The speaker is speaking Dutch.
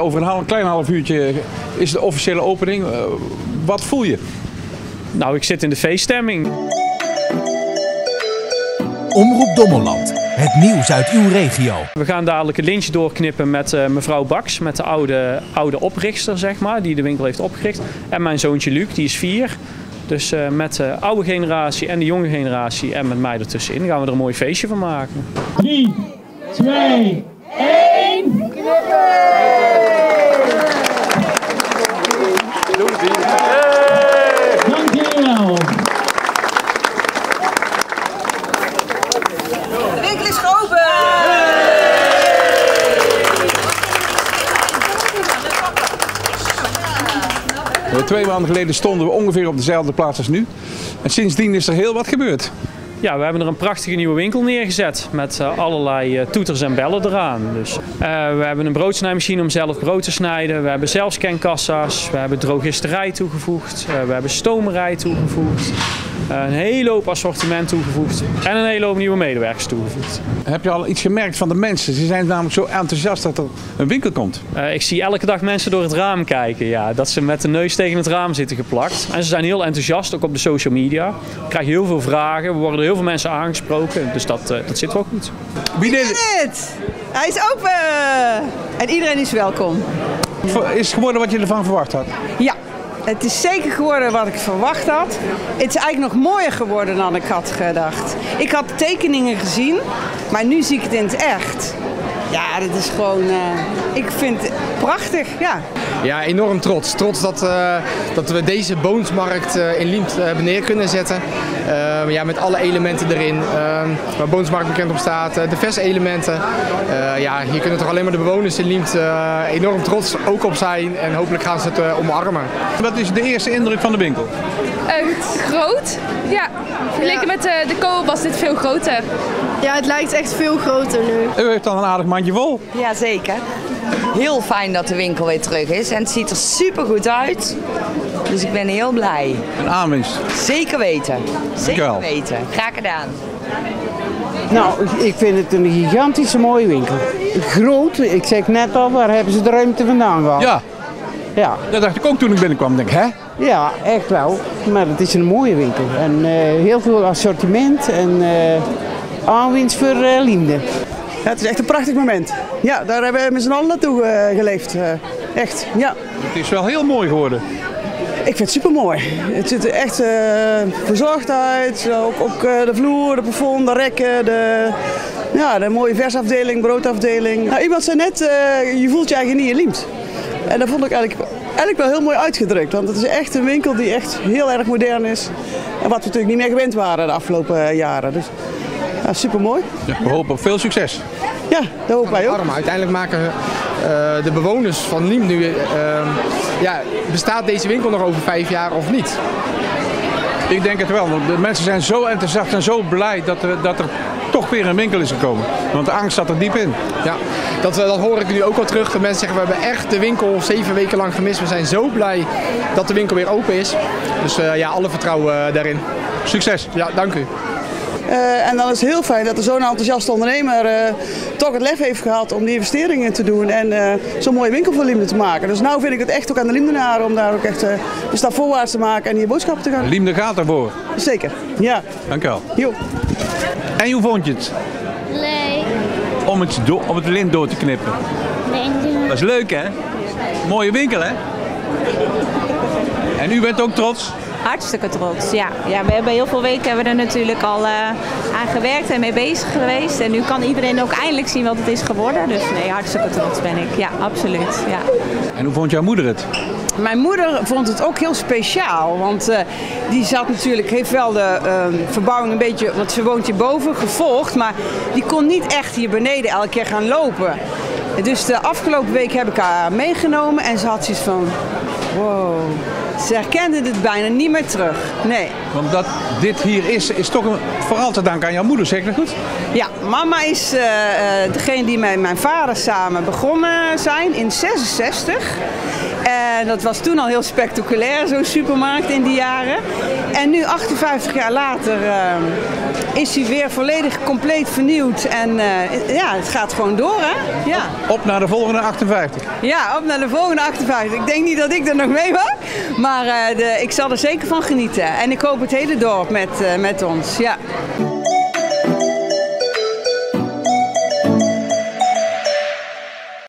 Over een, half, klein half uurtje is de officiële opening. Uh, wat voel je? Nou, ik zit in de feeststemming. Omroep Dommeland. Het nieuws uit uw regio. We gaan dadelijk een lintje doorknippen met uh, mevrouw Baks, met de oude, oude oprichter, zeg maar, die de winkel heeft opgericht. En mijn zoontje Luc, die is vier. Dus uh, met de oude generatie en de jonge generatie en met mij ertussenin gaan we er een mooi feestje van maken. 3, 2, 1. Dankjewel. De winkel is geopend. Twee maanden geleden stonden we ongeveer op dezelfde plaats als nu. En sindsdien is er heel wat gebeurd. Ja, we hebben er een prachtige nieuwe winkel neergezet met uh, allerlei uh, toeters en bellen eraan. Dus, we hebben een broodsnijmachine om zelf brood te snijden. We hebben zelfscankassa's. We hebben drogisterij toegevoegd. we hebben stomerij toegevoegd. Een hele hoop assortiment toegevoegd. En een hele hoop nieuwe medewerkers toegevoegd. Heb je al iets gemerkt van de mensen? Ze zijn namelijk zo enthousiast dat er een winkel komt. ik zie elke dag mensen door het raam kijken. Ja, dat ze met de neus tegen het raam zitten geplakt. En ze zijn heel enthousiast, ook op de social media. We krijgen heel veel vragen. We worden heel veel mensen aangesproken. Dus dat, uh, dat zit wel goed. Wie deed het? Hij is open! En iedereen is welkom. Is het geworden wat je ervan verwacht had? Ja, het is zeker geworden wat ik verwacht had. Het is eigenlijk nog mooier geworden dan ik had gedacht. Ik had tekeningen gezien, maar nu zie ik het in het echt. Ja, dat is gewoon, uh, ik vind het prachtig, ja. Ja, enorm trots. Trots dat, uh, dat we deze boonsmarkt uh, in Liemt hebben neer kunnen zetten. ja, met alle elementen erin. waar boonsmarkt bekend op staat, de verse-elementen. ja, hier kunnen toch alleen maar de bewoners in Liemt enorm trots ook op zijn. En hopelijk gaan ze het omarmen. Wat is de eerste indruk van de winkel? groot, ja. Vergeleken met de, de koop was dit veel groter. Ja, het lijkt echt veel groter nu. U heeft dan een aardig mandje vol. Ja, zeker. Heel fijn dat de winkel weer terug is en het ziet er super goed uit. Dus ik ben heel blij. Een aanwinst. Zeker weten. Zeker weten. Graag gedaan. Nou, ik vind het een gigantische mooie winkel. Groot, ik zeg net al, waar hebben ze de ruimte vandaan gehad? Ja. Ja. Dat dacht ik ook toen ik binnenkwam. Denk, hè? Ja, echt wel. Maar het is een mooie winkel. En uh, heel veel assortiment en uh, aanwinst voor uh. Ja, het is echt een prachtig moment. Ja, daar hebben we met z'n allen naartoe uh, geleefd. Uh, echt, ja. Het is wel heel mooi geworden. Ik vind het super mooi. Het ziet er echt uh, verzorgd uit. Ook, ook de vloer, de plafond, de rekken, de, ja, de mooie versafdeling, broodafdeling. Nou, iemand zei net, je voelt je eigenlijk niet in Liemt. En dat vond ik eigenlijk, eigenlijk wel heel mooi uitgedrukt. Want het is echt een winkel die echt heel erg modern is. En wat we natuurlijk niet meer gewend waren de afgelopen jaren. Dus ja, super mooi. Ja, we hopen op veel succes. Ja, dat hopen wij ook. Uiteindelijk maken uh, de bewoners van Niem nu, uh, ja, bestaat deze winkel nog over vijf jaar of niet? Ik denk het wel, want de mensen zijn zo enthousiast en zo blij dat er, dat er toch weer een winkel is gekomen. Want de angst zat er diep in. Ja, dat, dat hoor ik nu ook al terug. De mensen zeggen we hebben echt de winkel zeven weken lang gemist. We zijn zo blij dat de winkel weer open is. Dus uh, ja, alle vertrouwen daarin. Succes. Ja, dank u. Uh, en dan is het heel fijn dat er zo'n enthousiaste ondernemer uh, toch het lef heeft gehad om die investeringen te doen en uh, zo'n mooie winkel voor Liemde te maken. Dus nu vind ik het echt ook aan de Liemdenaren om daar ook echt een stap voorwaarts te maken en hier boodschappen te gaan. Liemde gaat ervoor. Zeker, ja. Dank u wel. Jo. En hoe vond je het? Leuk. Om het, om het lint door te knippen? Nee. Dat is leuk hè? Mooie winkel hè? En u bent ook trots? Hartstikke trots, ja. ja. We hebben heel veel weken hebben we er natuurlijk al uh, aan gewerkt en mee bezig geweest. En nu kan iedereen ook eindelijk zien wat het is geworden. Dus nee, hartstikke trots ben ik. Ja, absoluut. Ja. En hoe vond jouw moeder het? Mijn moeder vond het ook heel speciaal, want uh, die zat natuurlijk, heeft wel de uh, verbouwing een beetje, want ze woont hierboven, gevolgd, maar die kon niet echt hier beneden elke keer gaan lopen. Dus de afgelopen week heb ik haar meegenomen en ze had zoiets van, wow, ze herkende dit bijna niet meer terug. Nee. Want dat dit hier is, is toch een, vooral te danken aan jouw moeder, zeg ik dat goed? Ja, mama is uh, uh, degene die met mijn vader samen begonnen zijn in 66. En dat was toen al heel spectaculair, zo'n supermarkt in die jaren. En nu, 58 jaar later, eh, is hij weer volledig compleet vernieuwd. En eh, ja, het gaat gewoon door, hè? Ja. Op naar de volgende 58. Ja, op naar de volgende 58. Ik denk niet dat ik er nog mee mag, maar eh, de, ik zal er zeker van genieten. En ik hoop het hele dorp met, eh, met ons, ja.